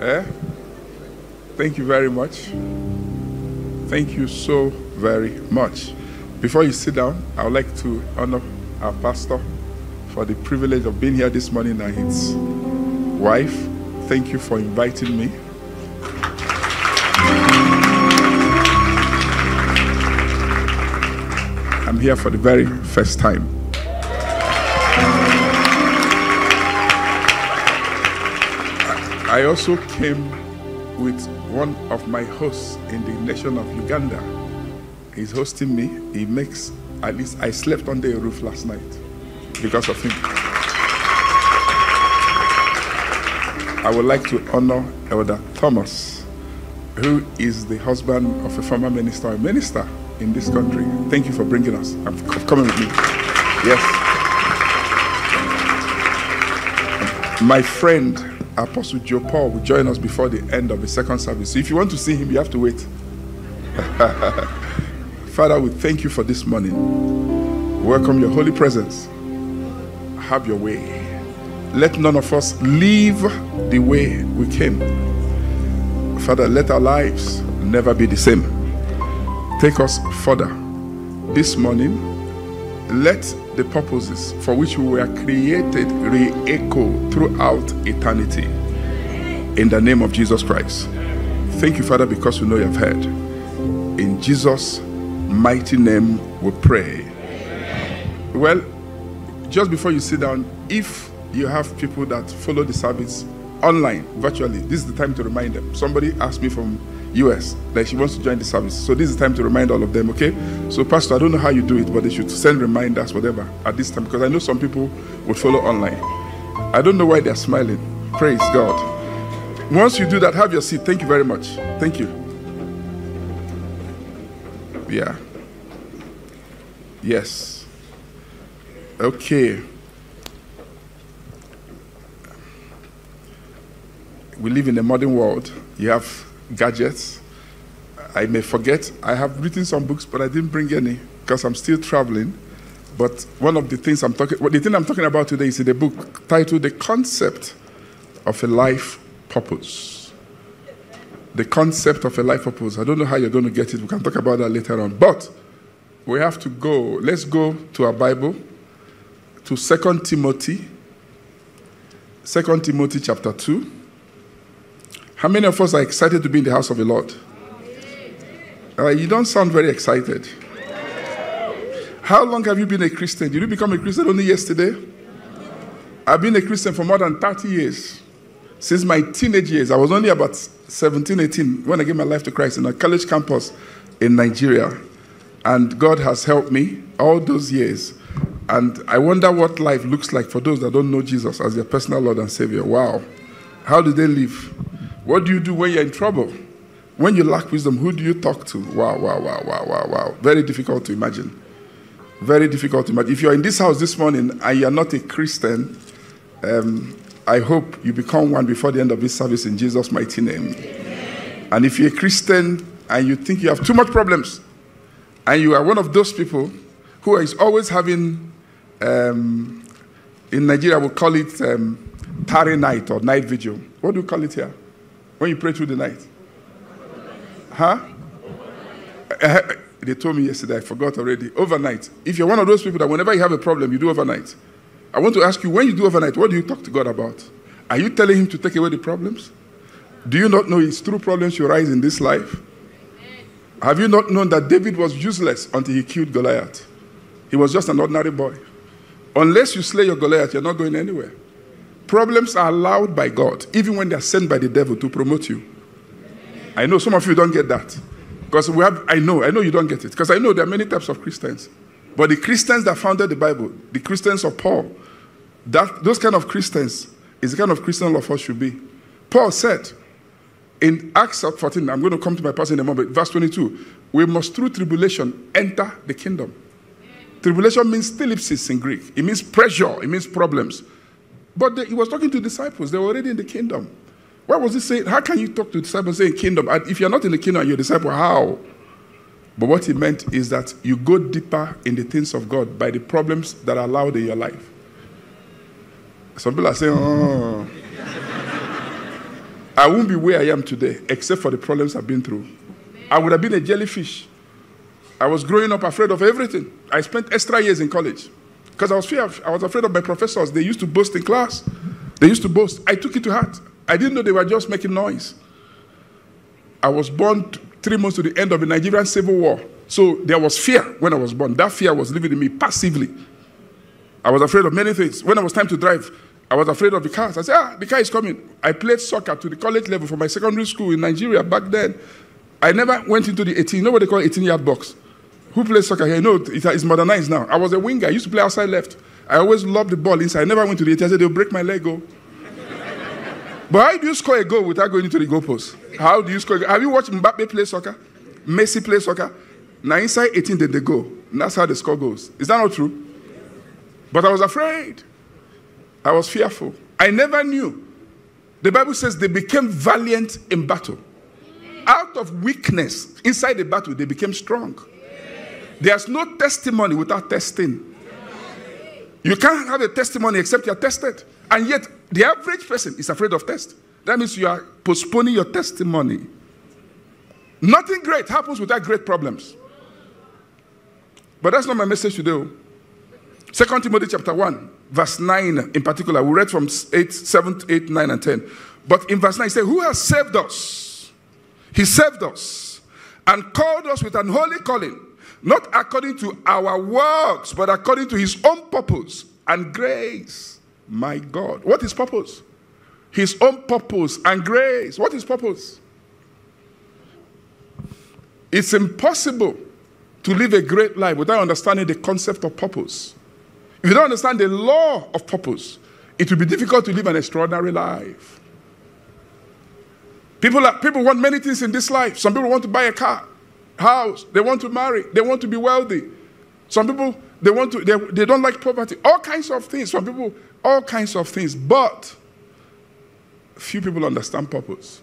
Eh? Thank you very much. Thank you so very much. Before you sit down, I would like to honor our pastor for the privilege of being here this morning and his wife. Thank you for inviting me. I'm here for the very first time. I also came with one of my hosts in the nation of Uganda. He's hosting me. He makes, at least I slept under a roof last night because of him. I would like to honor Elder Thomas, who is the husband of a former minister, a minister in this country. Thank you for bringing us, um, for coming with me. Yes. My friend, Apostle Joe Paul will join us before the end of the second service. So if you want to see him, you have to wait. Father, we thank you for this morning. Welcome your holy presence. Have your way. Let none of us leave the way we came. Father, let our lives never be the same. Take us further. This morning, let the purposes for which we were created re echo throughout eternity. In the name of Jesus Christ. Thank you, Father, because we know you have heard. In Jesus' mighty name we pray. Well, just before you sit down, if you have people that follow the service online, virtually, this is the time to remind them. Somebody asked me from US that she wants to join the service. So this is the time to remind all of them, okay? So Pastor, I don't know how you do it, but they should send reminders, whatever, at this time, because I know some people would follow online. I don't know why they're smiling. Praise God. Once you do that, have your seat. Thank you very much. Thank you. Yeah. Yes. Okay. We live in a modern world. You have gadgets. I may forget. I have written some books, but I didn't bring any because I'm still traveling. But one of the things I'm talking, well, the thing I'm talking about today is in the book titled "The Concept of a Life Purpose." The concept of a life purpose. I don't know how you're going to get it. We can talk about that later on. But we have to go. Let's go to our Bible, to Second Timothy. Second Timothy chapter two. How many of us are excited to be in the house of the Lord? Uh, you don't sound very excited. How long have you been a Christian? Did you become a Christian only yesterday? I've been a Christian for more than 30 years. Since my teenage years, I was only about 17, 18 when I gave my life to Christ in a college campus in Nigeria. And God has helped me all those years. And I wonder what life looks like for those that don't know Jesus as their personal Lord and Savior. Wow. How do they live? What do you do when you're in trouble? When you lack wisdom, who do you talk to? Wow, wow, wow, wow, wow, wow. Very difficult to imagine. Very difficult to imagine. If you're in this house this morning and you're not a Christian, um, I hope you become one before the end of this service in Jesus' mighty name. Amen. And if you're a Christian and you think you have too much problems, and you are one of those people who is always having, um, in Nigeria, we call it um, tarry night or night vigil. What do you call it here? When you pray through the night? Huh? Uh, they told me yesterday, I forgot already. Overnight. If you're one of those people that whenever you have a problem, you do overnight. I want to ask you, when you do overnight, what do you talk to God about? Are you telling Him to take away the problems? Do you not know it's through problems you rise in this life? Have you not known that David was useless until he killed Goliath? He was just an ordinary boy. Unless you slay your Goliath, you're not going anywhere. Problems are allowed by God, even when they're sent by the devil to promote you. I know some of you don't get that. Because we have, I know, I know you don't get it. Because I know there are many types of Christians. But the Christians that founded the Bible, the Christians of Paul, that, those kind of Christians is the kind of Christian of us should be. Paul said in Acts 14, I'm going to come to my passage in a moment, verse 22, we must through tribulation enter the kingdom. Tribulation means thlipsis in Greek. It means pressure, it means problems. But the, he was talking to disciples, they were already in the kingdom. Why was he saying, how can you talk to disciples saying kingdom? And if you're not in the kingdom you're a disciple, how? But what he meant is that you go deeper in the things of God by the problems that are allowed in your life. Some people are saying, oh. I won't be where I am today except for the problems I've been through. I would have been a jellyfish. I was growing up afraid of everything. I spent extra years in college because I was fear. I was afraid of my professors. They used to boast in class. They used to boast. I took it to heart. I didn't know they were just making noise. I was born three months to the end of the Nigerian Civil War. So there was fear when I was born. That fear was living in me passively. I was afraid of many things. When it was time to drive, I was afraid of the cars. I said, ah, the car is coming. I played soccer to the college level for my secondary school in Nigeria back then. I never went into the 18, you know what they call 18 yard box? Who plays soccer here? No, it's modernized now. I was a winger. I used to play outside left. I always loved the ball inside. I never went to the 18. I said, they'll break my leg, go. but how do you score a goal without going into the goalpost? How do you score Have you watched Mbappe play soccer? Messi play soccer? Now inside 18, then they go. And that's how the score goes. Is that not true? But I was afraid. I was fearful. I never knew. The Bible says they became valiant in battle. Out of weakness, inside the battle, they became strong. There's no testimony without testing. You can't have a testimony except you're tested. And yet, the average person is afraid of test. That means you are postponing your testimony. Nothing great happens without great problems. But that's not my message today. Oh. Second Timothy chapter 1, verse 9 in particular. We read from 8, 7, 8, 9, and 10. But in verse 9, he said, Who has saved us? He saved us and called us with an holy calling, not according to our works, but according to his own purpose and grace. My God. What is purpose? His own purpose and grace. What is purpose? It's impossible to live a great life without understanding the concept of purpose. If you don't understand the law of purpose, it will be difficult to live an extraordinary life. People, are, people want many things in this life. Some people want to buy a car, house. They want to marry. They want to be wealthy. Some people, they, want to, they, they don't like poverty. All kinds of things. Some people, all kinds of things. But few people understand purpose.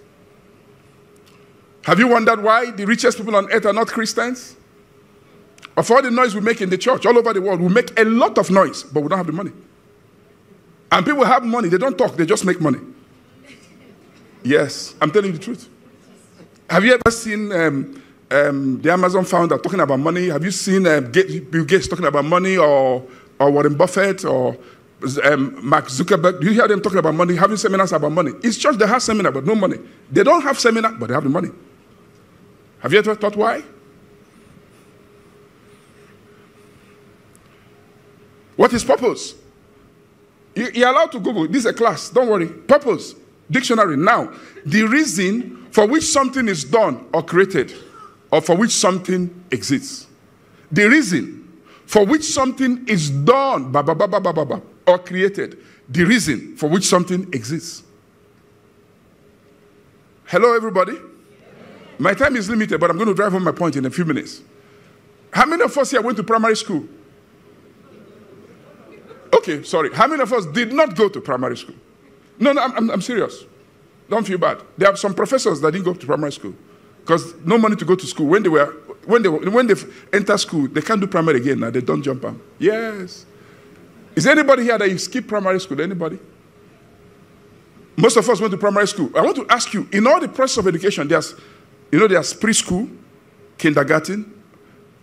Have you wondered why the richest people on earth are not Christians? Of all the noise we make in the church all over the world, we make a lot of noise, but we don't have the money. And people have money, they don't talk, they just make money. Yes, I'm telling you the truth. Have you ever seen um, um, the Amazon founder talking about money? Have you seen uh, Bill Gates talking about money or, or Warren Buffett or um, Mark Zuckerberg? Do you hear them talking about money, having seminars about money? It's church that has seminar, but no money. They don't have seminar, but they have the money. Have you ever thought why? What is purpose? You're allowed to Google. This is a class. Don't worry. Purpose. Dictionary. Now, the reason for which something is done or created, or for which something exists. The reason for which something is done bah, bah, bah, or created. The reason for which something exists. Hello, everybody. My time is limited, but I'm going to drive home my point in a few minutes. How many of us here went to primary school? Okay, sorry. How many of us did not go to primary school? No, no, I'm, I'm serious. Don't feel bad. There are some professors that didn't go to primary school because no money to go to school. When they were, when they when they enter school, they can't do primary again now. They don't jump on. Yes. Is anybody here that you skip primary school? Anybody? Most of us went to primary school. I want to ask you, in all the process of education, there's, you know, there's preschool, kindergarten,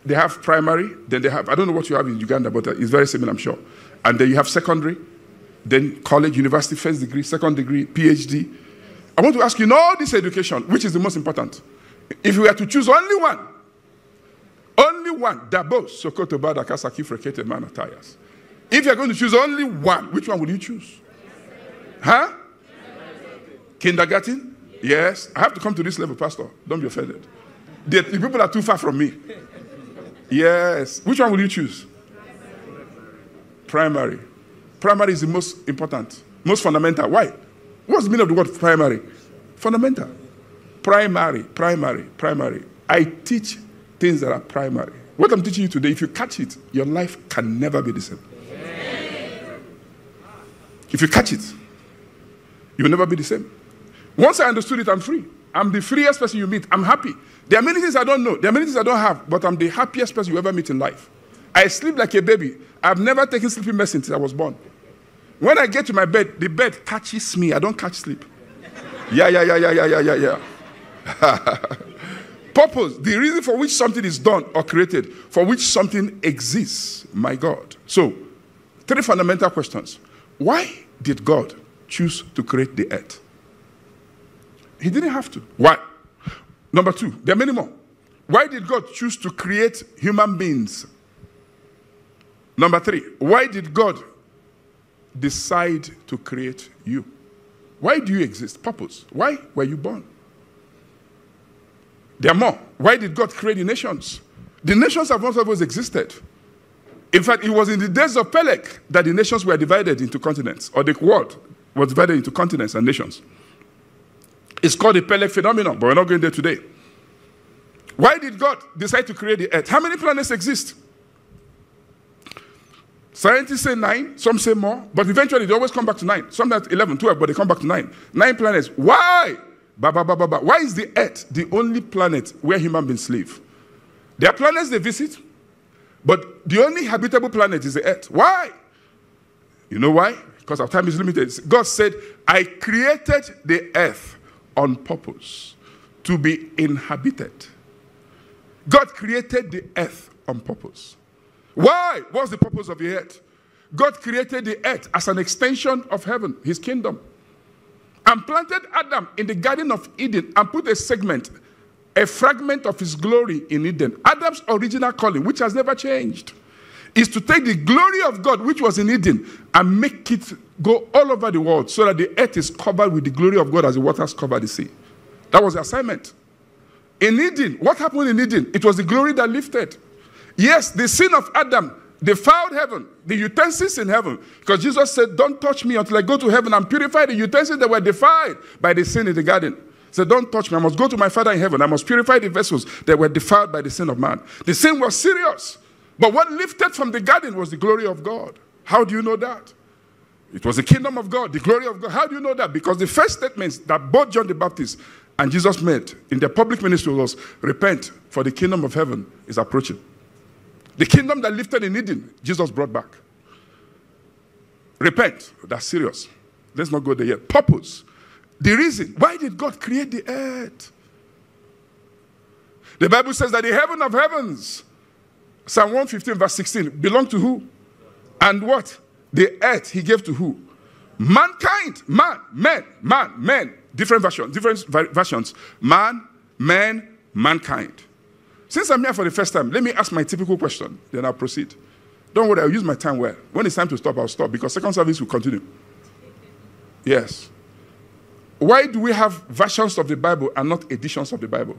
they have primary, then they have, I don't know what you have in Uganda, but uh, it's very similar, I'm sure. And then you have secondary, then college, university, first degree, second degree, PhD. I want to ask you in all this education, which is the most important? If you were to choose only one, only one, Dabo, Sokoto, Bada, Kasaki, Frekete, Manatayas. If you're going to choose only one, which one will you choose? Huh? Kindergarten? Yes. I have to come to this level, Pastor. Don't be offended. The, the people are too far from me. Yes. Which one will you choose? Primary. Primary is the most important, most fundamental. Why? What's the meaning of the word primary? Fundamental. Primary, primary, primary. I teach things that are primary. What I'm teaching you today, if you catch it, your life can never be the same. If you catch it, you will never be the same. Once I understood it, I'm free. I'm the freest person you meet. I'm happy. There are many things I don't know. There are many things I don't have, but I'm the happiest person you ever meet in life. I sleep like a baby. I've never taken sleeping medicine since I was born. When I get to my bed, the bed catches me. I don't catch sleep. Yeah, yeah, yeah, yeah, yeah, yeah, yeah, yeah. Purpose, the reason for which something is done or created, for which something exists. My God. So, three fundamental questions. Why did God choose to create the earth? He didn't have to. Why? Number two, there are many more. Why did God choose to create human beings? Number three, why did God decide to create you? Why do you exist? Purpose. Why were you born? There are more. Why did God create the nations? The nations have not always existed. In fact, it was in the days of Peleg that the nations were divided into continents, or the world was divided into continents and nations. It's called the Peleg phenomenon, but we're not going there today. Why did God decide to create the earth? How many planets exist? Scientists say nine, some say more, but eventually they always come back to nine. Sometimes 11, 12, but they come back to nine. Nine planets. Why? Ba, ba, ba, ba, ba. Why is the earth the only planet where human beings live? There are planets they visit, but the only habitable planet is the earth. Why? You know why? Because our time is limited. God said, I created the earth on purpose to be inhabited. God created the earth on purpose. Why? What's the purpose of the earth? God created the earth as an extension of heaven, his kingdom, and planted Adam in the Garden of Eden and put a segment, a fragment of his glory in Eden. Adam's original calling, which has never changed, is to take the glory of God, which was in Eden, and make it go all over the world so that the earth is covered with the glory of God as the waters cover the sea. That was the assignment. In Eden, what happened in Eden? It was the glory that lifted. Yes, the sin of Adam defiled heaven, the utensils in heaven. Because Jesus said, Don't touch me until I go to heaven and purify the utensils that were defiled by the sin in the garden. He said, Don't touch me. I must go to my Father in heaven. I must purify the vessels that were defiled by the sin of man. The sin was serious. But what lifted from the garden was the glory of God. How do you know that? It was the kingdom of God, the glory of God. How do you know that? Because the first statements that both John the Baptist and Jesus made in their public ministry was repent, for the kingdom of heaven is approaching. The kingdom that lifted in Eden, Jesus brought back. Repent. That's serious. Let's not go there yet. Purpose. The reason. Why did God create the earth? The Bible says that the heaven of heavens, Psalm 115, verse 16, belong to who? And what? The earth he gave to who? Mankind. Man. Men. Man. Men. Different versions. Different versions. Man, man, mankind. Since I'm here for the first time, let me ask my typical question, then I'll proceed. Don't worry, I'll use my time well. When it's time to stop, I'll stop because second service will continue. Yes. Why do we have versions of the Bible and not editions of the Bible?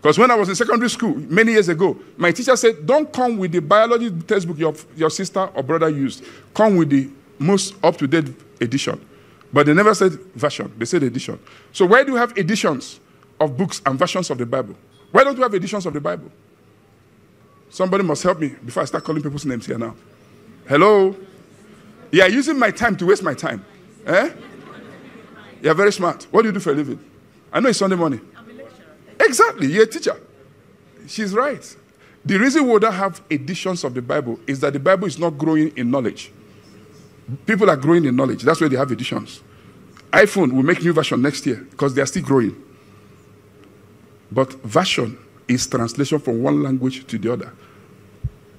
Because when I was in secondary school many years ago, my teacher said, Don't come with the biology textbook your, your sister or brother used. Come with the most up to date edition. But they never said version, they said edition. So, why do you have editions of books and versions of the Bible? Why don't we have editions of the Bible? Somebody must help me before I start calling people's names here now. Hello? You are using my time to waste my time. Eh? You're very smart. What do you do for a living? I know it's Sunday morning. I'm a lecturer. Exactly. You're a teacher. She's right. The reason we don't have editions of the Bible is that the Bible is not growing in knowledge. People are growing in knowledge. That's why they have editions. iPhone will make new version next year because they are still growing. But version is translation from one language to the other.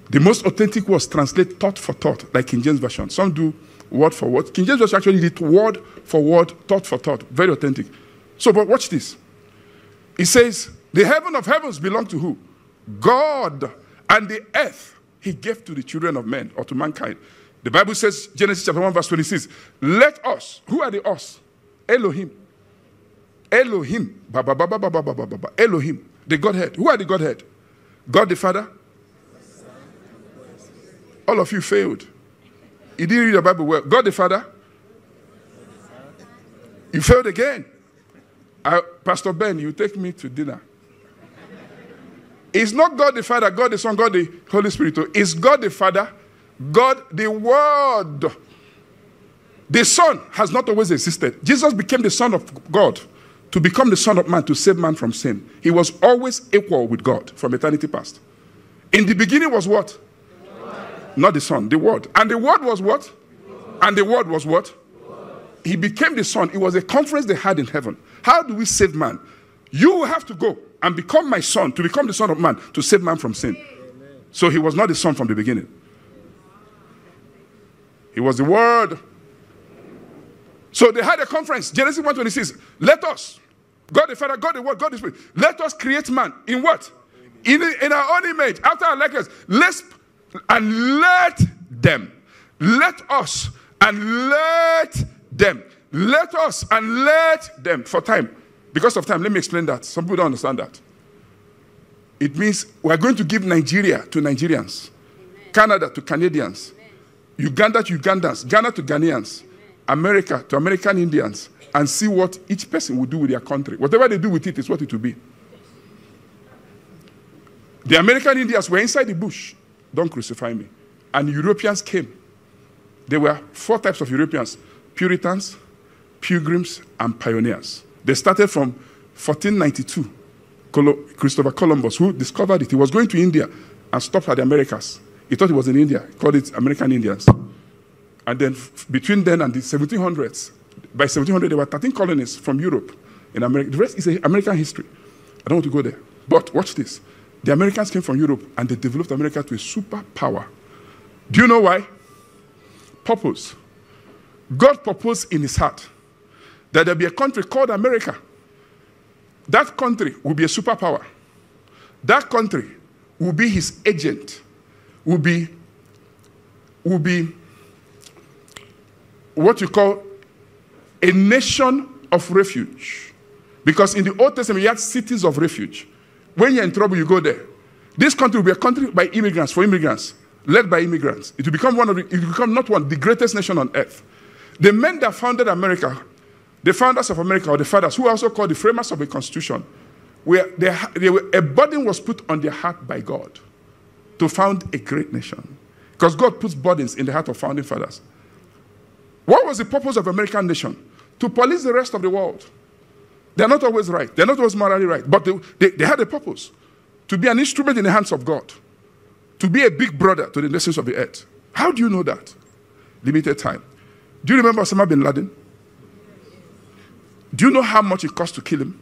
The most authentic was translate thought for thought, like King James Version. Some do word for word. King James Version actually did word for word, thought for thought. Very authentic. So, but watch this. It says, The heaven of heavens belong to who? God. And the earth he gave to the children of men or to mankind. The Bible says, Genesis chapter 1, verse 26, let us, who are the us? Elohim. Elohim. Ba, ba, ba, ba, ba, ba, ba, ba, ba. Elohim. The Godhead. Who are the Godhead? God the Father. All of you failed. You didn't read the Bible well. God the Father. You failed again. I, Pastor Ben, you take me to dinner. It's not God the Father, God the Son, God the Holy Spirit. Oh, it's God the Father, God the Word. The Son has not always existed. Jesus became the Son of God to become the Son of Man to save man from sin. He was always equal with God from eternity past. In the beginning was what? The not the Son, the Word. And the Word was what? The and the Word was what? he became the son. It was a conference they had in heaven. How do we save man? You have to go and become my son, to become the son of man, to save man from sin. So he was not the son from the beginning. He was the word. So they had a conference, Genesis 1:26. Let us, God the Father, God the Word, God the Spirit, let us create man in what? In, in our own image, after our likeness. Let's and let them. Let us and let them. Let us and let them for time. Because of time, let me explain that. Some people don't understand that. It means we're going to give Nigeria to Nigerians, Amen. Canada to Canadians, Amen. Uganda to Ugandans, Ghana to Ghanaians, Amen. America to American Indians, and see what each person will do with their country. Whatever they do with it is what it will be. The American Indians were inside the bush. Don't crucify me. And Europeans came. There were four types of Europeans Puritans, Pilgrims, and Pioneers. They started from 1492. Christopher Columbus, who discovered it, he was going to India and stopped at the Americas. He thought it was in India. Called it American Indians. And then between then and the 1700s, by 1700 there were 13 colonies from Europe in America. The rest is American history. I don't want to go there. But watch this. The Americans came from Europe and they developed America to a superpower. Do you know why? Purpose. God proposed in his heart that there be a country called America. That country will be a superpower. That country will be his agent, will be, will be what you call a nation of refuge. Because in the Old Testament, you had cities of refuge. When you're in trouble, you go there. This country will be a country by immigrants, for immigrants, led by immigrants. It will become one of the, it will become not one, the greatest nation on earth. The men that founded America the founders of America, or the fathers, who are also called the framers of the Constitution, where they, they were, a burden was put on their heart by God to found a great nation. Because God puts burdens in the heart of founding fathers. What was the purpose of American nation? To police the rest of the world. They're not always right. They're not always morally right. But they, they, they had a purpose. To be an instrument in the hands of God. To be a big brother to the nations of the earth. How do you know that? Limited time. Do you remember Osama bin Laden? Do you know how much it cost to kill him?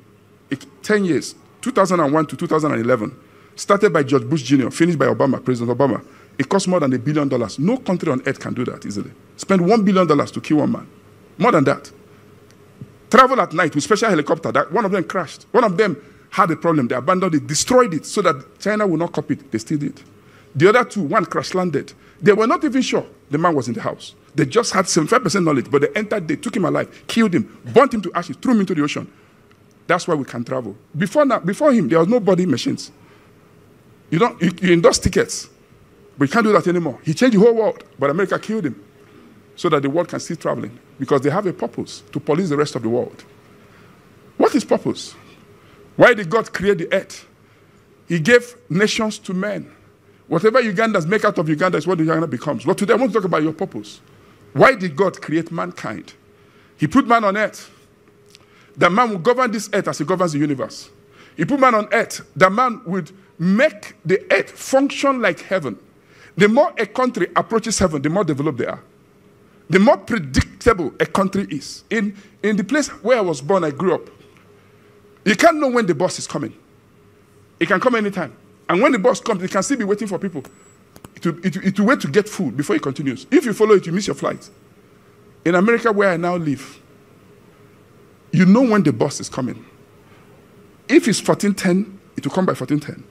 It, 10 years, 2001 to 2011. Started by George Bush Jr., finished by Obama, President Obama. It cost more than a billion dollars. No country on earth can do that easily. Spend one billion dollars to kill one man. More than that. Travel at night with special helicopter. That one of them crashed. One of them had a problem. They abandoned it, destroyed it, so that China would not copy it. They still did. The other two, one crash landed. They were not even sure the man was in the house. They just had 75% knowledge, but they entered, they took him alive, killed him, burnt him to ashes, threw him into the ocean. That's why we can travel. Before, now, before him, there was no body machines. You, don't, you, you endorse tickets, but you can't do that anymore. He changed the whole world, but America killed him so that the world can still traveling because they have a purpose to police the rest of the world. What is purpose? Why did God create the earth? He gave nations to men. Whatever Ugandans make out of Uganda is what Uganda becomes. But today I want to talk about your purpose. Why did God create mankind? He put man on earth. That man will govern this earth as he governs the universe. He put man on earth. That man would make the earth function like heaven. The more a country approaches heaven, the more developed they are. The more predictable a country is. In, in the place where I was born, I grew up, you can't know when the bus is coming. It can come anytime. And when the bus comes, it can still be waiting for people. It will, it, it will wait to get food before it continues. If you follow it, you miss your flight. In America, where I now live, you know when the bus is coming. If it's 1410, it will come by 1410.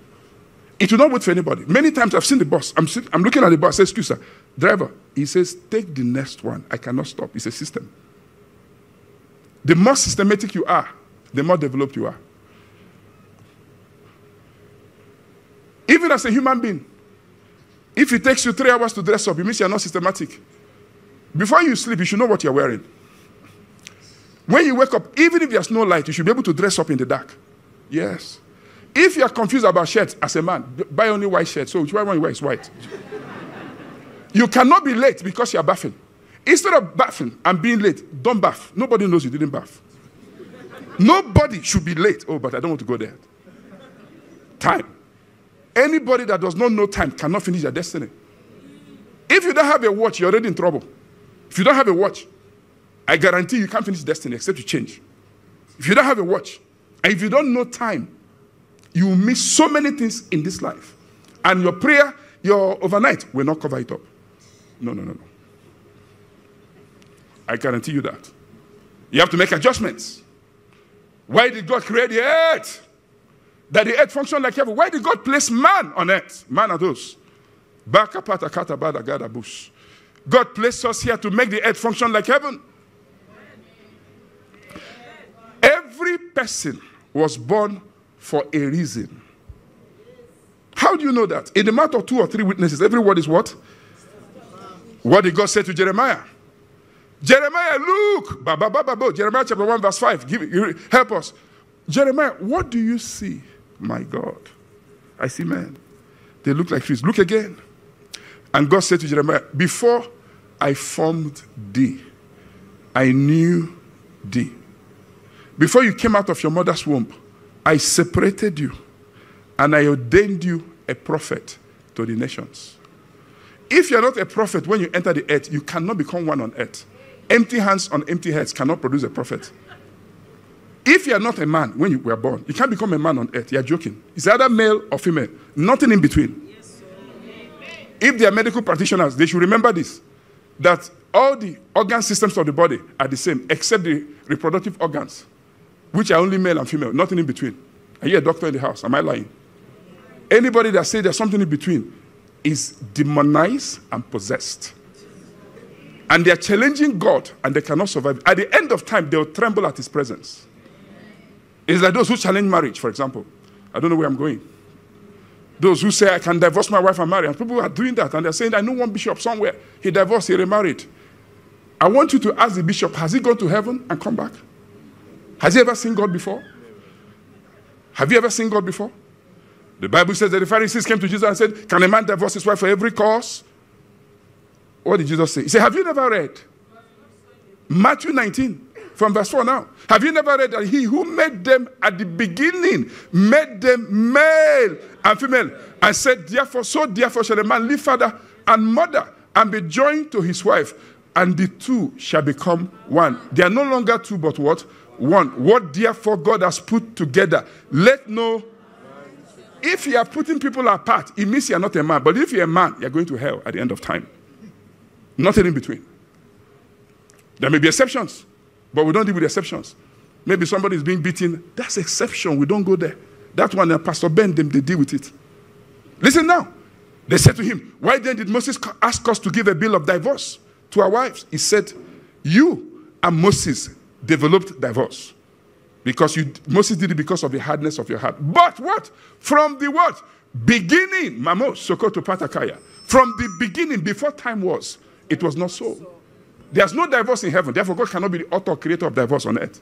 It will not wait for anybody. Many times I've seen the bus. I'm, I'm looking at the bus. I say, excuse sir, driver. He says, take the next one. I cannot stop. It's a system. The more systematic you are, the more developed you are. Even as a human being, if it takes you three hours to dress up, it means you're not systematic. Before you sleep, you should know what you're wearing. When you wake up, even if there's no light, you should be able to dress up in the dark. Yes. If you're confused about shirts as a man, buy only white shirts. So which one you wear is white. You cannot be late because you're bathing. Instead of bathing and being late, don't bath. Nobody knows you didn't bath. Nobody should be late. Oh, but I don't want to go there. Time. Anybody that does not know time cannot finish their destiny. If you don't have a watch, you're already in trouble. If you don't have a watch I guarantee you can't finish destiny except you change. If you don't have a watch, and if you don't know time, you will miss so many things in this life. And your prayer, your overnight will not cover it up. No, no, no, no. I guarantee you that. You have to make adjustments. Why did God create the earth? That the earth function like heaven. Why did God place man on earth? Man are those. God placed us here to make the earth function like heaven. Every person was born for a reason. How do you know that? In the matter of two or three witnesses, every word is what? What did God say to Jeremiah? Jeremiah, look. Ba, ba, ba, ba, ba. Jeremiah chapter 1, verse 5. Give, help us. Jeremiah, what do you see? My God. I see men. They look like trees. Look again. And God said to Jeremiah, Before I formed thee, I knew thee. Before you came out of your mother's womb, I separated you and I ordained you a prophet to the nations. If you're not a prophet when you enter the earth, you cannot become one on earth. Empty hands on empty heads cannot produce a prophet. If you are not a man when you were born, you can't become a man on earth. You're joking. It's either male or female, nothing in between. If they are medical practitioners, they should remember this that all the organ systems of the body are the same except the reproductive organs which are only male and female, nothing in between. Are you a doctor in the house? Am I lying? Anybody that says there's something in between is demonized and possessed. And they are challenging God and they cannot survive. At the end of time, they'll tremble at his presence. It's like those who challenge marriage, for example. I don't know where I'm going. Those who say, I can divorce my wife and marry. And people are doing that. And they're saying, I know one bishop somewhere. He divorced, he remarried. I want you to ask the bishop, has he gone to heaven and come back? Has he ever seen God before? Have you ever seen God before? The Bible says that the Pharisees came to Jesus and said, Can a man divorce his wife for every cause? What did Jesus say? He said, Have you never read? Matthew 19, from verse 4 now. Have you never read that he who made them at the beginning made them male and female and said, Therefore, so therefore shall a man leave father and mother and be joined to his wife, and the two shall become one. They are no longer two, but what? One, what therefore God has put together, let no. If you are putting people apart, it means you are not a man. But if you're a man, you're going to hell at the end of time. Nothing in between. There may be exceptions, but we don't deal with exceptions. Maybe somebody is being beaten. That's exception. We don't go there. That one, uh, Pastor Ben, them, they deal with it. Listen now. They said to him, Why then did Moses ask us to give a bill of divorce to our wives? He said, You and Moses developed divorce. Because you, Moses did it because of the hardness of your heart. But what? From the what? Beginning, Mamo, Sokoto Patakaya. From the beginning, before time was, it was not so. There's no divorce in heaven. Therefore, God cannot be the author creator of divorce on earth.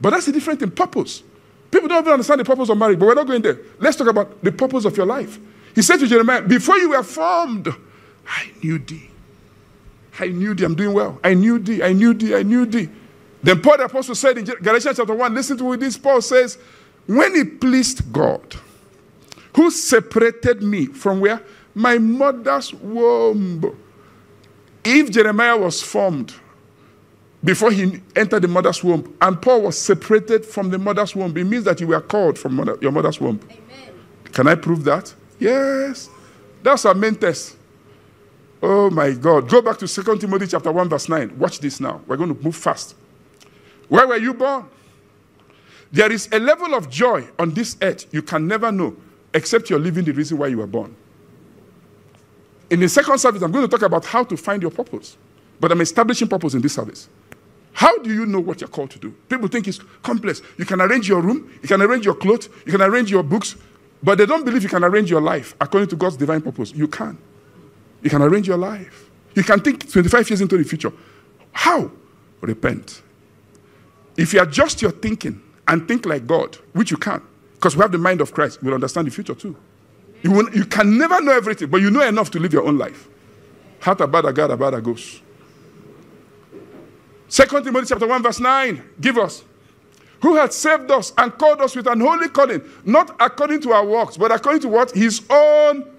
But that's the difference in purpose. People don't even understand the purpose of marriage, but we're not going there. Let's talk about the purpose of your life. He said to Jeremiah, Before you were formed, I knew thee. I knew thee. I'm doing well. I knew thee. I knew thee. I knew thee. Then Paul the Apostle said in Galatians chapter 1, listen to what this. Paul says, When it pleased God, who separated me from where? My mother's womb. If Jeremiah was formed before he entered the mother's womb, and Paul was separated from the mother's womb, it means that you were called from mother, your mother's womb. Amen. Can I prove that? Yes. That's our main test. Oh my God. Go back to 2 Timothy chapter 1, verse 9. Watch this now. We're going to move fast. Where were you born? There is a level of joy on this earth you can never know except you're living the reason why you were born. In the second service, I'm going to talk about how to find your purpose, but I'm establishing purpose in this service. How do you know what you're called to do? People think it's complex. You can arrange your room, you can arrange your clothes, you can arrange your books, but they don't believe you can arrange your life according to God's divine purpose. You can. You can arrange your life. You can think 25 years into the future. How? Repent. If you adjust your thinking and think like God, which you can, because we have the mind of Christ, we'll understand the future too. You, will, you can never know everything, but you know enough to live your own life. Hata bada gada bada goes. Second Timothy chapter 1, verse 9. Give us. Who had saved us and called us with an holy calling, not according to our works, but according to what? His own.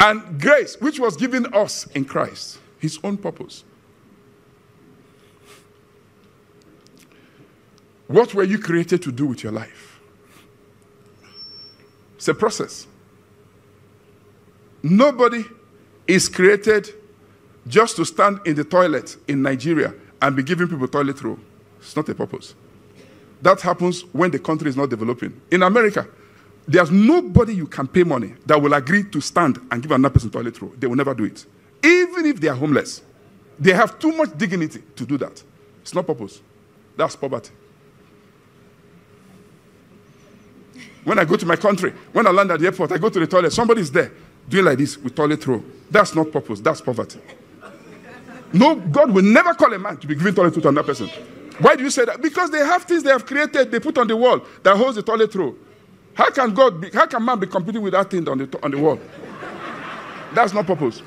And grace, which was given us in Christ, his own purpose. What were you created to do with your life? It's a process. Nobody is created just to stand in the toilet in Nigeria and be giving people toilet roll. It's not a purpose. That happens when the country is not developing. In America, there's nobody you can pay money that will agree to stand and give another person toilet roll. They will never do it. Even if they are homeless. They have too much dignity to do that. It's not purpose. That's poverty. When I go to my country, when I land at the airport, I go to the toilet, somebody's there doing like this with toilet roll. That's not purpose, that's poverty. No, God will never call a man to be giving toilet to another person. Why do you say that? Because they have things they have created, they put on the wall that holds the toilet roll. How can God be, how can man be competing with that thing on the, on the wall? That's not purpose.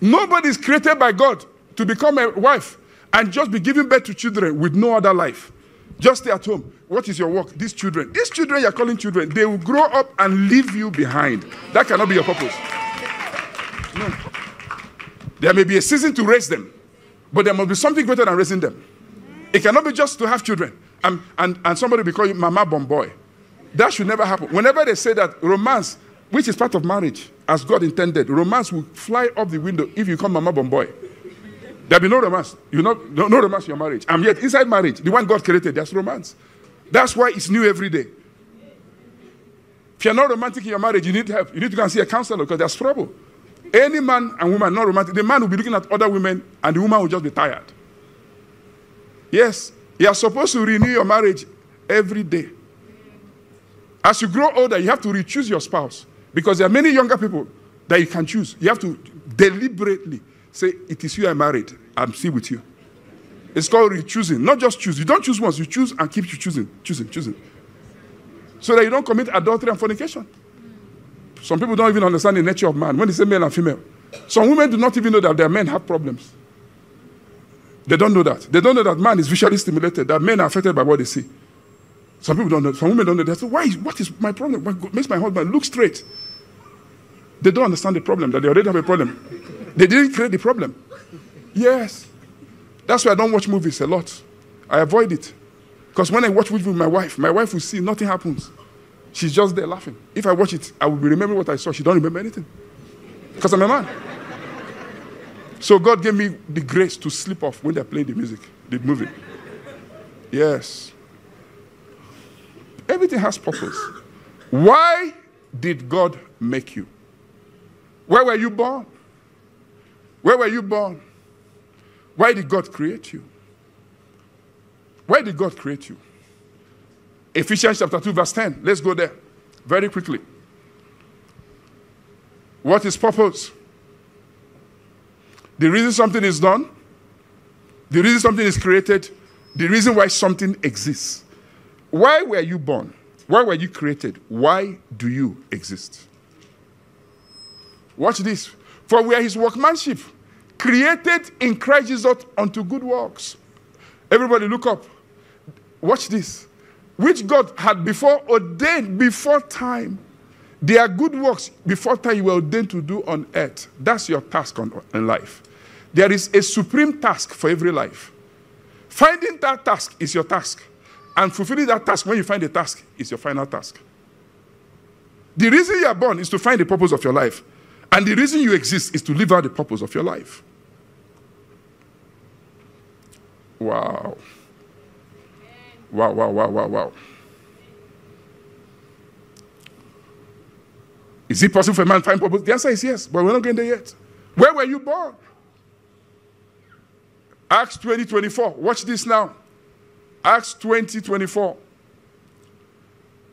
Nobody is created by God to become a wife and just be giving birth to children with no other life. Just stay at home. What is your work? These children. These children you're calling children, they will grow up and leave you behind. That cannot be your purpose. No. There may be a season to raise them, but there must be something greater than raising them. It cannot be just to have children and, and, and somebody be calling Mama Bomboy. That should never happen. Whenever they say that romance, which is part of marriage, as God intended, romance will fly up the window if you call Mama Bomboy. There'll be no romance. You know, no, romance in your marriage. And yet, inside marriage, the one God created, there's romance. That's why it's new every day. If you're not romantic in your marriage, you need help. You need to go and see a counselor because there's trouble. Any man and woman not romantic, the man will be looking at other women and the woman will just be tired. Yes, you are supposed to renew your marriage every day. As you grow older, you have to re-choose your spouse because there are many younger people that you can choose. You have to deliberately say, It is you I married, I'm still with you. It's called re-choosing, not just choose. You don't choose once, you choose and keep you choosing, choosing, choosing. So that you don't commit adultery and fornication. Some people don't even understand the nature of man when they say male and female. Some women do not even know that their men have problems. They don't know that. They don't know that man is visually stimulated, that men are affected by what they see. Some people don't know. Some women don't know. They say, Why? What is my problem? What makes my husband look straight? They don't understand the problem, that they already have a problem. They didn't create the problem. Yes. That's why I don't watch movies a lot. I avoid it. Because when I watch movies with my wife, my wife will see nothing happens. She's just there laughing. If I watch it, I will remember what I saw. She don't remember anything. Because I'm a man. So God gave me the grace to sleep off when they're playing the music, the movie. Yes. Everything has purpose. Why did God make you? Where were you born? Where were you born? Why did God create you? Why did God create you? Ephesians chapter 2, verse 10. Let's go there very quickly. What is purpose? The reason something is done, the reason something is created, the reason why something exists. Why were you born? Why were you created? Why do you exist? Watch this. For we are his workmanship, created in Christ Jesus unto good works. Everybody look up. Watch this. Which God had before ordained before time. There are good works before time you were ordained to do on earth. That's your task on, in life. There is a supreme task for every life. Finding that task is your task. And fulfilling that task when you find the task is your final task. The reason you are born is to find the purpose of your life. And the reason you exist is to live out the purpose of your life. Wow. Wow, wow, wow, wow, wow. Is it possible for a man to find purpose? The answer is yes, but we're not getting there yet. Where were you born? Acts 20 24. Watch this now. Acts 20 24.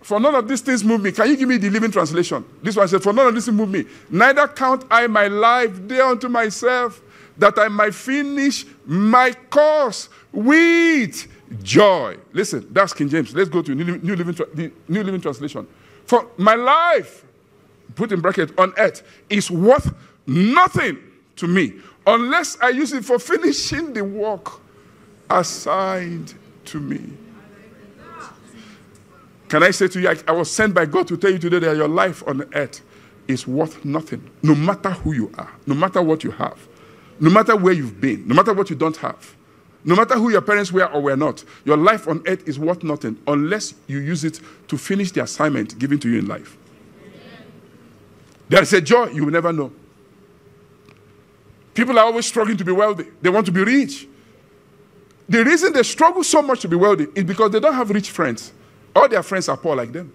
For none of these things move me. Can you give me the living translation? This one said, For none of these things move me. Neither count I my life dear unto myself, that I might finish my course with joy. Listen, that's King James. Let's go to New, New, Living, the New Living Translation. For my life, put in bracket, on earth is worth nothing to me unless I use it for finishing the work assigned to me. Can I say to you, I, I was sent by God to tell you today that your life on earth is worth nothing, no matter who you are, no matter what you have, no matter where you've been, no matter what you don't have. No matter who your parents were or were not, your life on earth is worth nothing unless you use it to finish the assignment given to you in life. There is a joy you will never know. People are always struggling to be wealthy, they want to be rich. The reason they struggle so much to be wealthy is because they don't have rich friends. All their friends are poor like them.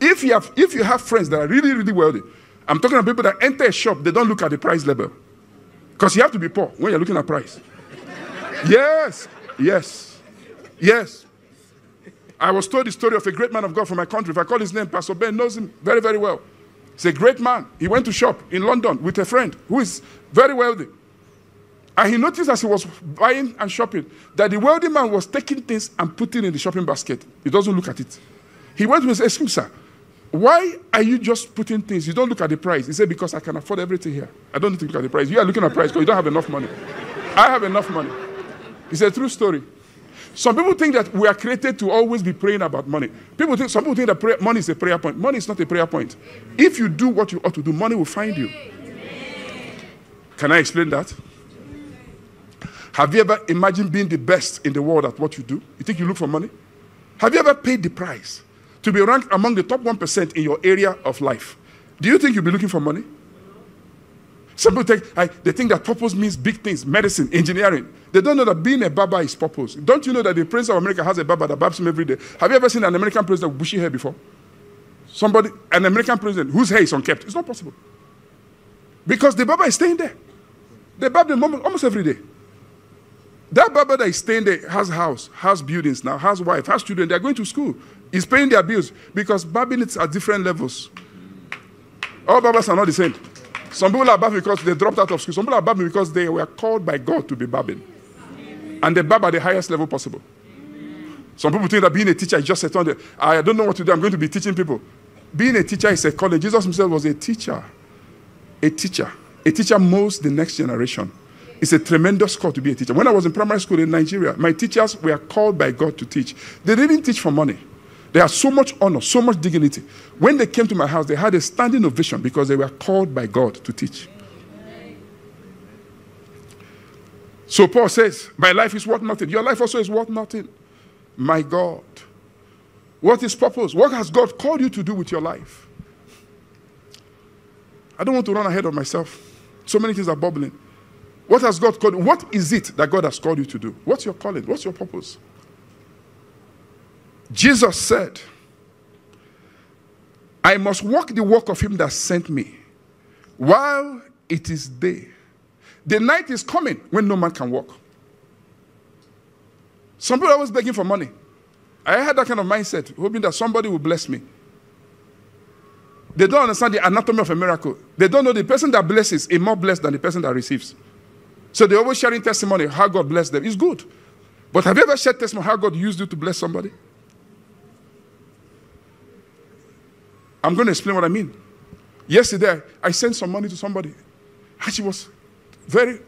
If you have, if you have friends that are really, really wealthy, I'm talking about people that enter a shop, they don't look at the price level. Because you have to be poor when you're looking at price. yes, yes, yes. I was told the story of a great man of God from my country. If I call his name, Pastor Ben knows him very, very well. He's a great man. He went to shop in London with a friend who is very wealthy. And he noticed as he was buying and shopping that the wealthy man was taking things and putting in the shopping basket. He doesn't look at it. He went to him and said, Excuse me, sir, why are you just putting things? You don't look at the price. He said, Because I can afford everything here. I don't need to look at the price. You are looking at price because you don't have enough money. I have enough money. It's a true story. Some people think that we are created to always be praying about money. People think some people think that prayer, money is a prayer point. Money is not a prayer point. If you do what you ought to do, money will find you. Can I explain that? Have you ever imagined being the best in the world at what you do? You think you look for money? Have you ever paid the price to be ranked among the top 1% in your area of life? Do you think you'll be looking for money? Some people think, I, they think that purpose means big things, medicine, engineering. They don't know that being a Baba is purpose. Don't you know that the President of America has a Baba that babs him every day? Have you ever seen an American president with bushy hair before? Somebody, an American president whose hair is unkept. It's not possible. Because the Baba is staying there. They bab him almost every day. That Baba that is staying there has house, has buildings now, has wife, has children. They're going to school. He's paying their bills because it at different levels. All Babas are not the same. Some people are babbing because they dropped out of school. Some people are babbing because they were called by God to be babbing. And they bab at the highest level possible. Some people think that being a teacher is just a turn. I don't know what to do. I'm going to be teaching people. Being a teacher is a calling. Jesus himself was a teacher. A teacher. A teacher molds the next generation. It's a tremendous call to be a teacher. When I was in primary school in Nigeria, my teachers were called by God to teach. They didn't teach for money. They had so much honor, so much dignity. When they came to my house, they had a standing ovation because they were called by God to teach. So Paul says, My life is worth nothing. Your life also is worth nothing. My God. What is purpose? What has God called you to do with your life? I don't want to run ahead of myself. So many things are bubbling. What has God called? What is it that God has called you to do? What's your calling? What's your purpose? Jesus said, I must walk the walk of him that sent me while it is day. The night is coming when no man can walk. Some people are always begging for money. I had that kind of mindset, hoping that somebody will bless me. They don't understand the anatomy of a miracle. They don't know the person that blesses is more blessed than the person that receives. So they're always sharing testimony how God blessed them. It's good. But have you ever shared testimony how God used you to bless somebody? I'm going to explain what I mean. Yesterday, I sent some money to somebody, and she was very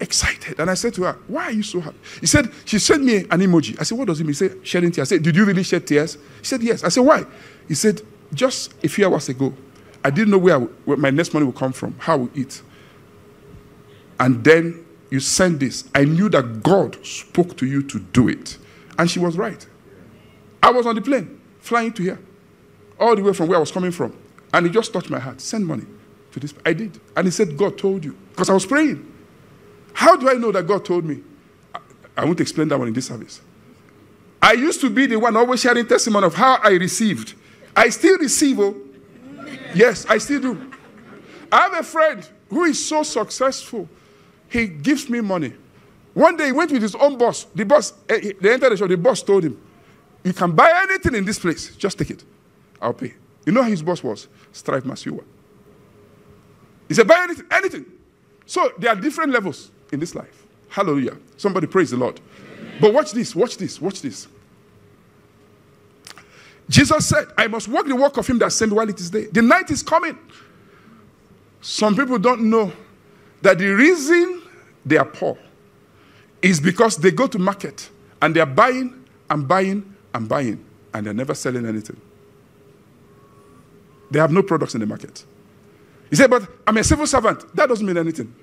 excited. And I said to her, Why are you so happy? He said, She sent me an emoji. I said, What does it mean? He said, Shedding tears. I said, Did you really shed tears? He said, Yes. I said, Why? He said, Just a few hours ago, I didn't know where, I, where my next money would come from, how would eat. And then you sent this. I knew that God spoke to you to do it. And she was right. I was on the plane, flying to here, all the way from where I was coming from. And it just touched my heart. Send money to this. I did. And he said, God told you. Because I was praying. How do I know that God told me? I, I won't explain that one in this service. I used to be the one always sharing testimony of how I received. I still receive. Oh. Yes, I still do. I have a friend who is so successful he gives me money. One day he went with his own boss. The boss, eh, they entered the shop. The boss told him, You can buy anything in this place. Just take it. I'll pay. You know how his boss was? Strive Masiyiwa. He said, Buy anything, anything. So there are different levels in this life. Hallelujah. Somebody praise the Lord. Amen. But watch this, watch this, watch this. Jesus said, I must walk the walk of him that sent me while it is day. The night is coming. Some people don't know that the reason they are poor is because they go to market and they're buying and buying and buying and they're never selling anything. They have no products in the market. You said, but I'm a civil servant. That doesn't mean anything.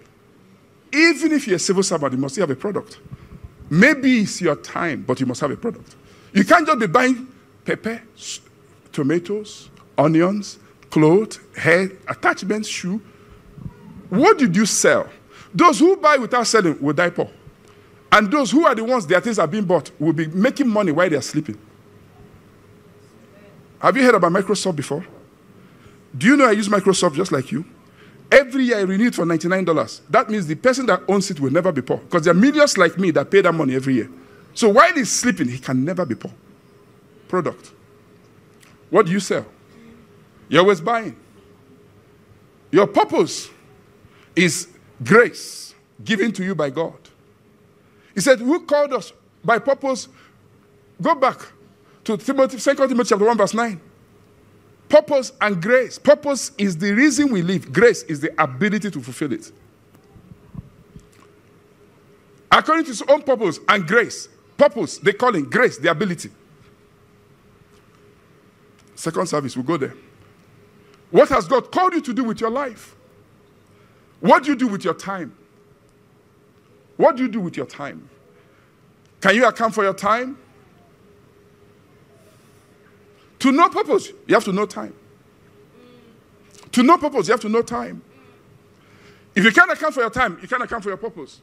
Even if you're a civil servant, you must have a product. Maybe it's your time, but you must have a product. You can't just be buying pepper, tomatoes, onions, clothes, hair, attachments, shoe. What did you sell? Those who buy without selling will die poor. And those who are the ones their things are being bought will be making money while they are sleeping. Have you heard about Microsoft before? Do you know I use Microsoft just like you? Every year I renew it for $99. That means the person that owns it will never be poor. Because there are millions like me that pay that money every year. So while he's sleeping, he can never be poor. Product. What do you sell? You're always buying. Your purpose is grace given to you by God. He said, Who called us by purpose? Go back to Timothy, 2 Timothy chapter 1, verse 9. Purpose and grace. Purpose is the reason we live, grace is the ability to fulfill it. According to his own purpose and grace. Purpose, they call it grace, the ability. Second service, we'll go there. What has God called you to do with your life? What do you do with your time? What do you do with your time? Can you account for your time? To know purpose, you have to know time. To know purpose, you have to know time. If you can't account for your time, you can't account for your purpose.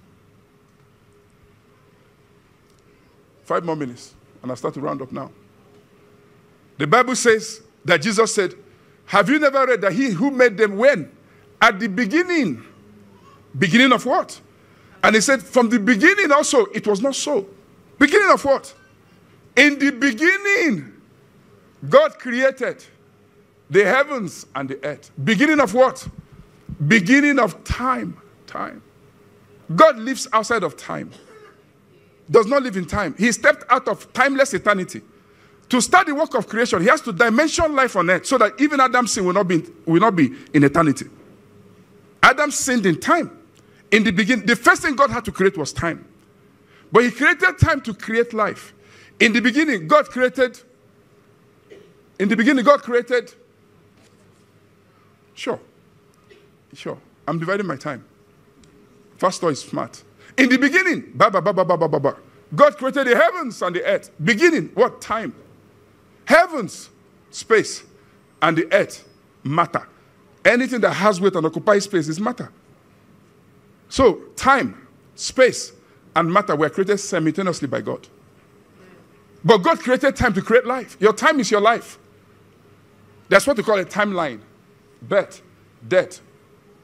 Five more minutes, and I start to round up now. The Bible says that Jesus said, Have you never read that he who made them when? At the beginning. Beginning of what? And he said, From the beginning also, it was not so. Beginning of what? In the beginning, God created the heavens and the earth. Beginning of what? Beginning of time. Time. God lives outside of time, does not live in time. He stepped out of timeless eternity. To start the work of creation, he has to dimension life on earth so that even Adam's sin will not be, will not be in eternity. Adam sinned in time. In the beginning, the first thing God had to create was time. But he created time to create life. In the beginning, God created in the beginning, God created. Sure. Sure. I'm dividing my time. Pastor is smart. In the beginning, ba ba ba ba ba ba ba ba. God created the heavens and the earth. Beginning, what time? Heavens, space, and the earth, matter. Anything that has weight and occupies space is matter. So, time, space, and matter were created simultaneously by God. But God created time to create life. Your time is your life. That's what we call a timeline. Birth, death.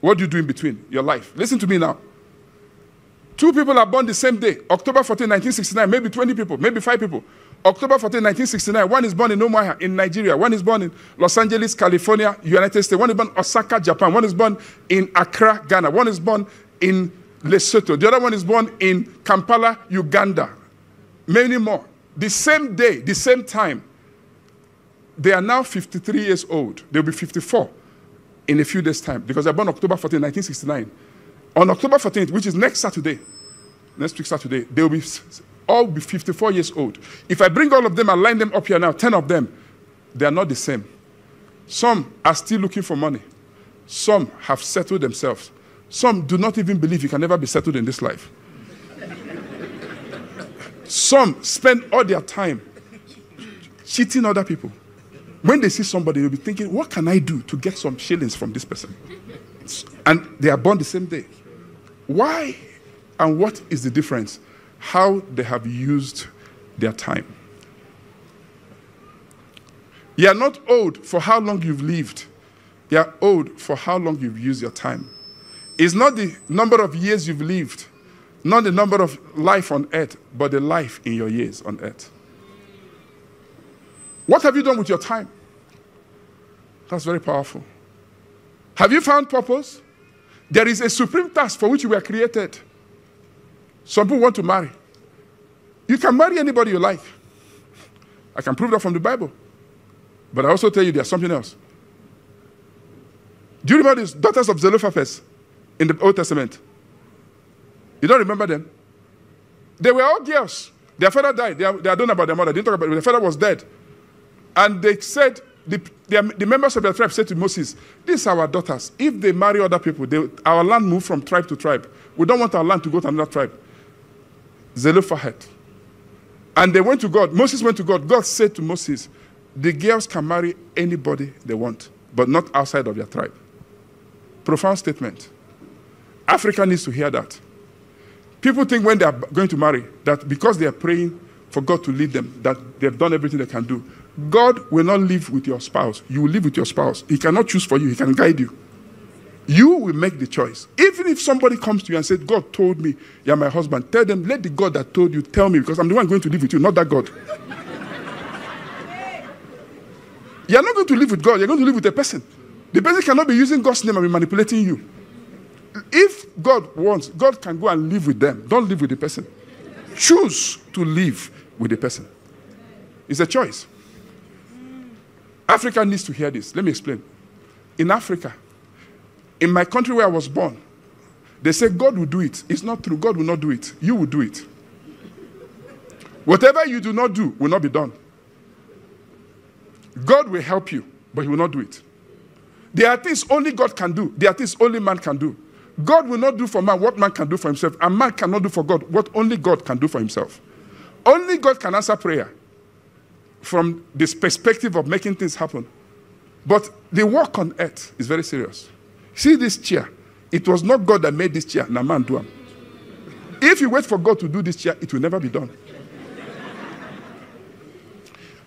What do you do in between your life? Listen to me now. Two people are born the same day, October 14, 1969. Maybe 20 people, maybe five people. October 14, 1969. One is born in Umuahia in Nigeria. One is born in Los Angeles, California, United States. One is born in Osaka, Japan. One is born in Accra, Ghana. One is born in Lesotho. The other one is born in Kampala, Uganda. Many more. The same day, the same time. They are now 53 years old. They'll be 54 in a few days' time because they're born October 14, 1969. On October 14th, which is next Saturday, next week Saturday, they will be all be 54 years old. If I bring all of them and line them up here now, 10 of them, they are not the same. Some are still looking for money. Some have settled themselves. Some do not even believe you can never be settled in this life. Some spend all their time cheating other people. When they see somebody, they'll be thinking, what can I do to get some shillings from this person? And they are born the same day. Why and what is the difference? How they have used their time. You are not old for how long you've lived. You are old for how long you've used your time. It's not the number of years you've lived, not the number of life on earth, but the life in your years on earth. What have you done with your time? That's very powerful. Have you found purpose? There is a supreme task for which you were created. Some people want to marry. You can marry anybody you like. I can prove that from the Bible. But I also tell you there's something else. Do you remember these daughters of Zelophehad in the Old Testament? You don't remember them? They were all girls. Their father died. They, don't know about their mother. They didn't talk about it. Their father was dead. And they said, the, the, the, members of the tribe said to Moses, These are our daughters. If they marry other people, they, our land move from tribe to tribe. We don't want our land to go to another tribe. Zelophehad. And they went to God. Moses went to God. God said to Moses, The girls can marry anybody they want, but not outside of their tribe. Profound statement. Africa needs to hear that. People think when they are going to marry that because they are praying for God to lead them, that they've done everything they can do. God will not live with your spouse. You will live with your spouse. He cannot choose for you, He can guide you. You will make the choice. Even if somebody comes to you and says, God told me you're my husband, tell them, let the God that told you tell me because I'm the one going to live with you, not that God. you're not going to live with God, you're going to live with a person. The person cannot be using God's name and be manipulating you. If God wants, God can go and live with them. Don't live with the person. Choose to live with the person. It's a choice. Africa needs to hear this. Let me explain. In Africa, in my country where I was born, they say God will do it. It's not true. God will not do it. You will do it. Whatever you do not do will not be done. God will help you, but He will not do it. There are things only God can do, there are things only man can do. God will not do for man what man can do for himself, and man cannot do for God what only God can do for himself. Only God can answer prayer from this perspective of making things happen. But the work on earth is very serious. See this chair. It was not God that made this chair. Now man do. If you wait for God to do this chair, it will never be done.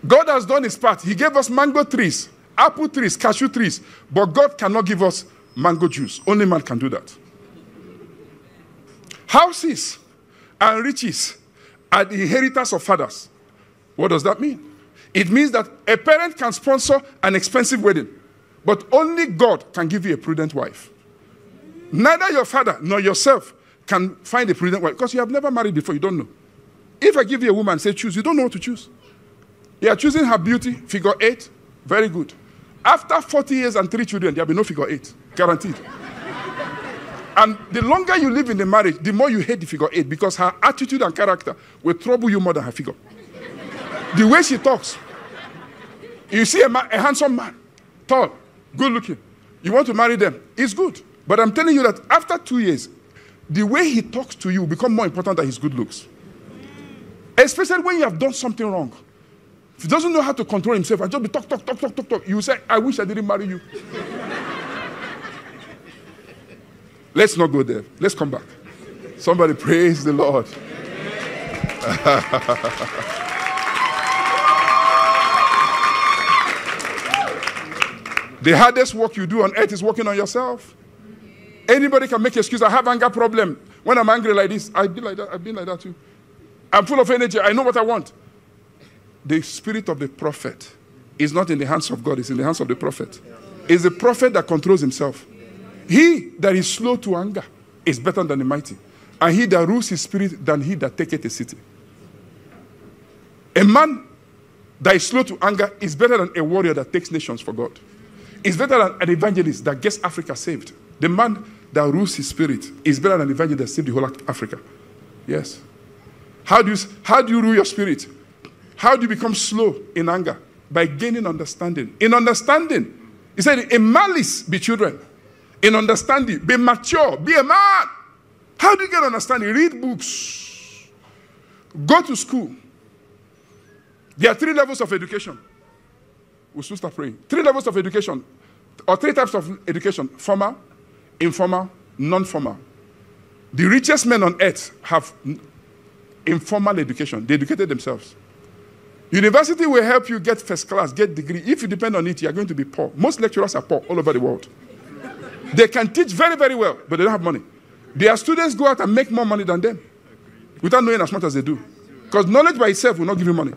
God has done his part. He gave us mango trees, apple trees, cashew trees, but God cannot give us mango juice. Only man can do that. Houses and riches are the inheritance of fathers. What does that mean? It means that a parent can sponsor an expensive wedding, but only God can give you a prudent wife. Neither your father nor yourself can find a prudent wife because you have never married before, you don't know. If I give you a woman say choose, you don't know what to choose. You are choosing her beauty, figure eight, very good. After 40 years and three children, there will be no figure eight, guaranteed. and the longer you live in the marriage, the more you hate the figure eight because her attitude and character will trouble you more than her figure. The way she talks. You see a, man, a handsome man, tall, good looking. You want to marry them. It's good. But I'm telling you that after two years, the way he talks to you become more important than his good looks. Especially when you have done something wrong. If he doesn't know how to control himself, I just be talk, talk, talk, talk, talk, talk. You say, I wish I didn't marry you. Let's not go there. Let's come back. Somebody praise the Lord. The hardest work you do on earth is working on yourself. Anybody can make excuse. I have anger problem. When I'm angry like this, I've been like that. I've been like that too. I'm full of energy. I know what I want. The spirit of the prophet is not in the hands of God, it's in the hands of the prophet. It's the prophet that controls himself. He that is slow to anger is better than the mighty. And he that rules his spirit than he that taketh a city. A man that is slow to anger is better than a warrior that takes nations for God. Is better than an evangelist that gets Africa saved. The man that rules his spirit is better than an evangelist that saved the whole Africa. Yes. How do, you, how do you rule your spirit? How do you become slow in anger? By gaining understanding. In understanding, he said, in malice, be children. In understanding, be mature, be a man. How do you get understanding? Read books, go to school. There are three levels of education. We'll soon start praying. Three levels of education, or three types of education formal, informal, non formal. The richest men on earth have informal education, they educated themselves. University will help you get first class, get degree. If you depend on it, you are going to be poor. Most lecturers are poor all over the world. they can teach very, very well, but they don't have money. Their students go out and make more money than them without knowing as much as they do. Because knowledge by itself will not give you money.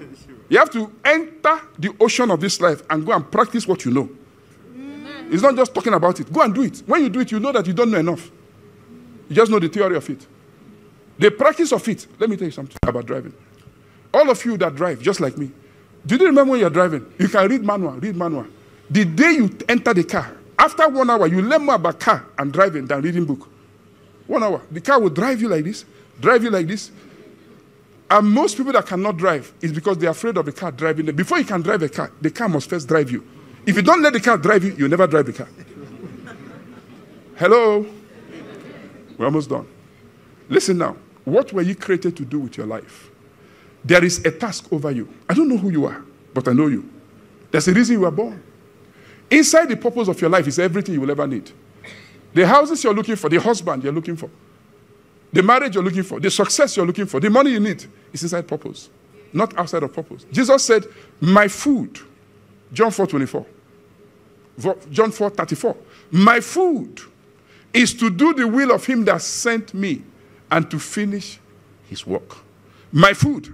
You have to enter the ocean of this life and go and practice what you know. It's not just talking about it. Go and do it. When you do it, you know that you don't know enough. You just know the theory of it. The practice of it. Let me tell you something about driving. All of you that drive, just like me, do you remember when you're driving? You can read manual, read manual. The day you enter the car, after one hour, you learn more about car and driving than reading book. One hour. The car will drive you like this, drive you like this, and most people that cannot drive is because they're afraid of the car driving them. Before you can drive a car, the car must first drive you. If you don't let the car drive you, you never drive the car. Hello? We're almost done. Listen now. What were you created to do with your life? There is a task over you. I don't know who you are, but I know you. There's a reason you were born. Inside the purpose of your life is everything you will ever need. The houses you're looking for, the husband you're looking for, the marriage you're looking for, the success you're looking for, the money you need is inside purpose, not outside of purpose. Jesus said, My food, John 4 24, John 4 34, my food is to do the will of him that sent me and to finish his work. My food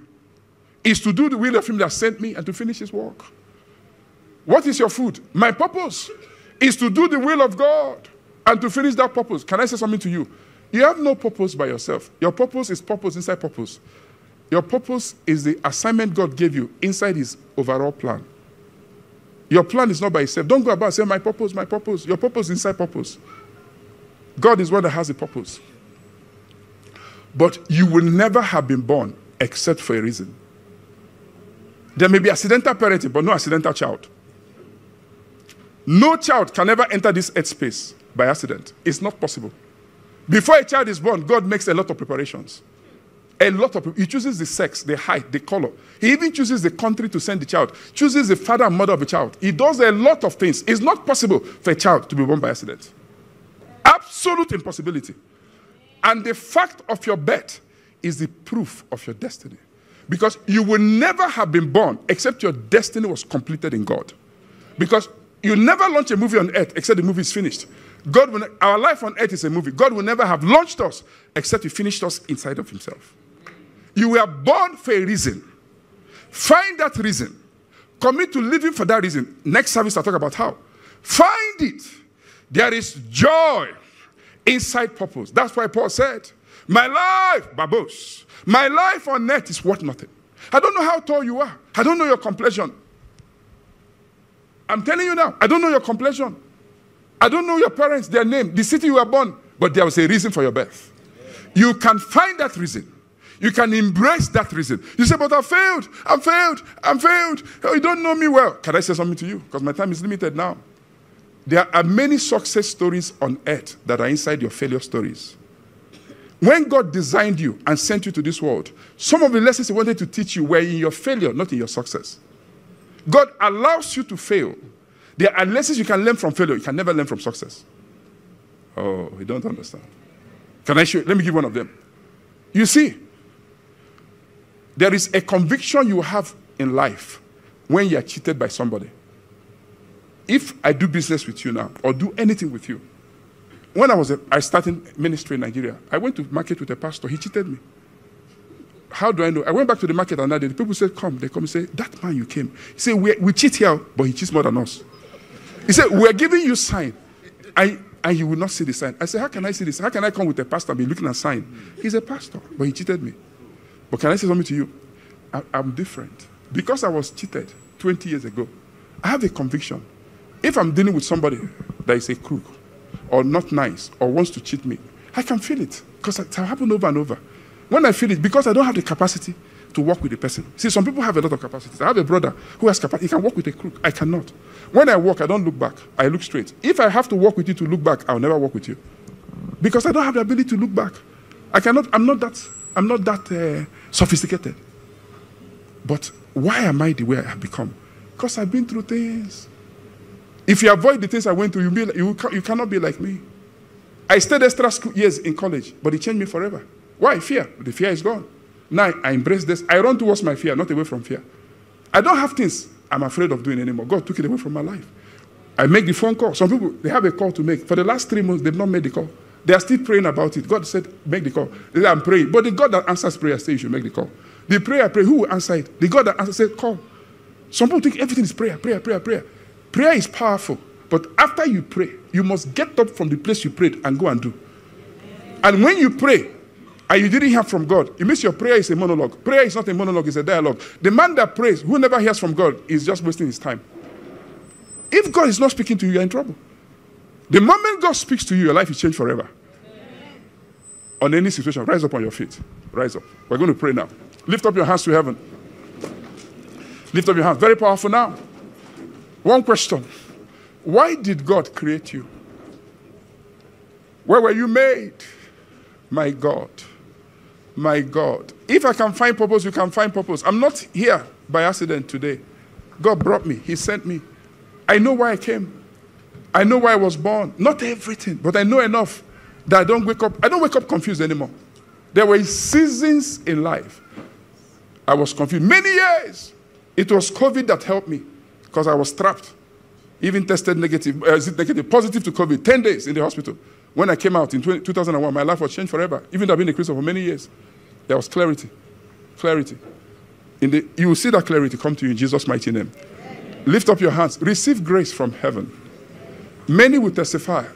is to do the will of him that sent me and to finish his work. What is your food? My purpose is to do the will of God and to finish that purpose. Can I say something to you? You have no purpose by yourself. Your purpose is purpose inside purpose. Your purpose is the assignment God gave you inside His overall plan. Your plan is not by itself. Don't go about saying, My purpose, my purpose. Your purpose inside purpose. God is one that has a purpose. But you will never have been born except for a reason. There may be accidental parenting, but no accidental child. No child can ever enter this earth space by accident. It's not possible. Before a child is born, God makes a lot of preparations. A lot of He chooses the sex, the height, the color. He even chooses the country to send the child, chooses the father and mother of the child. He does a lot of things. It's not possible for a child to be born by accident. Absolute impossibility. And the fact of your birth is the proof of your destiny. Because you will never have been born except your destiny was completed in God. Because you never launch a movie on earth except the movie is finished. God will, our life on earth is a movie. God will never have launched us except He finished us inside of Himself. You were born for a reason. Find that reason. Commit to living for that reason. Next service, I'll talk about how. Find it. There is joy inside purpose. That's why Paul said, My life, babos, my life on earth is worth nothing. I don't know how tall you are. I don't know your complexion. I'm telling you now, I don't know your complexion. I don't know your parents, their name, the city you were born, but there was a reason for your birth. You can find that reason. You can embrace that reason. You say, but I failed, I failed, I failed. Oh, you don't know me well. Can I say something to you? Because my time is limited now. There are many success stories on earth that are inside your failure stories. When God designed you and sent you to this world, some of the lessons He wanted to teach you were in your failure, not in your success. God allows you to fail. There are lessons you can learn from failure, you can never learn from success. Oh, you don't understand. Can I show you? Let me give one of them. You see, there is a conviction you have in life when you are cheated by somebody. If I do business with you now or do anything with you, when I was a, I started ministry in Nigeria, I went to market with a pastor. He cheated me. How do I know? I went back to the market another day. The people said, Come. They come and say, That man you came. He said, We, we cheat here, but he cheats more than us. He said, We're giving you sign. I, and you will not see the sign. I said, How can I see this? How can I come with a pastor and be looking at sign? He's a pastor, but he cheated me. But can I say something to you? I, I'm different. Because I was cheated 20 years ago, I have a conviction. If I'm dealing with somebody that is a crook, or not nice, or wants to cheat me, I can feel it because it happened over and over. When I feel it, because I don't have the capacity to work with a person. See, some people have a lot of capacity. I have a brother who has capacity. He can work with a crook. I cannot. When I walk, I don't look back. I look straight. If I have to work with you to look back, I'll never work with you. Because I don't have the ability to look back. I cannot, I'm not that, I'm not that uh, sophisticated. But why am I the way I have become? Because I've been through things. If you avoid the things I went through, you, be, you, you cannot be like me. I stayed extra years in college, but it changed me forever. Why? Fear. The fear is gone. Now I embrace this. I run towards my fear, not away from fear. I don't have things I'm afraid of doing anymore. God took it away from my life. I make the phone call. Some people, they have a call to make. For the last three months, they've not made the call. They are still praying about it. God said, make the call. They say, I'm praying. But the God that answers prayer says you should make the call. The prayer I pray, who will answer it? The God that answers said, call. Some people think everything is prayer, prayer, prayer, prayer. Prayer is powerful. But after you pray, you must get up from the place you prayed and go and do. And when you pray and you didn't hear from God, it means your prayer is a monologue. Prayer is not a monologue, it's a dialogue. The man that prays, who never hears from God, is just wasting his time. If God is not speaking to you, you're in trouble. The moment God speaks to you, your life is changed forever. On any situation, rise up on your feet. Rise up. We're going to pray now. Lift up your hands to heaven. Lift up your hands. Very powerful now. One question why did God create you? Where were you made? My God. My God. If I can find purpose, you can find purpose. I'm not here by accident today. God brought me, He sent me. I know why I came. I know why I was born. Not everything, but I know enough that I don't wake up. I don't wake up confused anymore. There were seasons in life I was confused. Many years. It was COVID that helped me because I was trapped. Even tested negative, uh, negative, positive to COVID, 10 days in the hospital. When I came out in 20, 2001, my life was changed forever. Even though I've been a Christian for many years, there was clarity. Clarity. The, you will see that clarity come to you in Jesus' mighty name. Lift up your hands. Receive grace from heaven. Many will testify.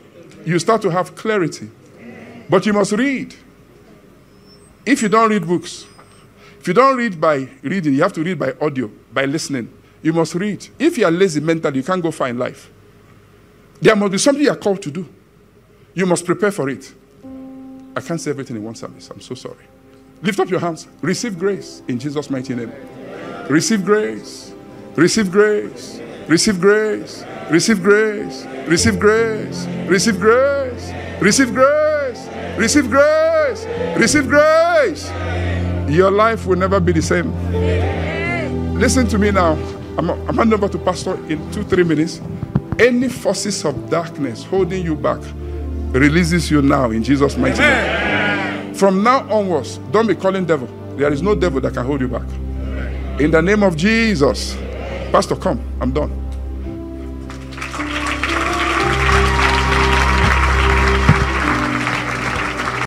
You start to have clarity. But you must read. If you don't read books, if you don't read by reading, you have to read by audio, by listening. You must read. If you are lazy mentally, you can't go far in life. There must be something you are called to do. You must prepare for it. I can't say everything in one service. I'm so sorry. Lift up your hands. Receive grace in Jesus' mighty name. Receive grace. Receive grace. Receive grace. Receive grace. Receive grace. Receive grace. Receive grace. Receive grace. Receive grace. Your life will never be the same. Listen to me now. I'm, I'm handing over to Pastor in two, three minutes. Any forces of darkness holding you back releases you now in Jesus' mighty name. From now onwards, don't be calling devil. There is no devil that can hold you back. In the name of Jesus. Pastor, come. I'm done.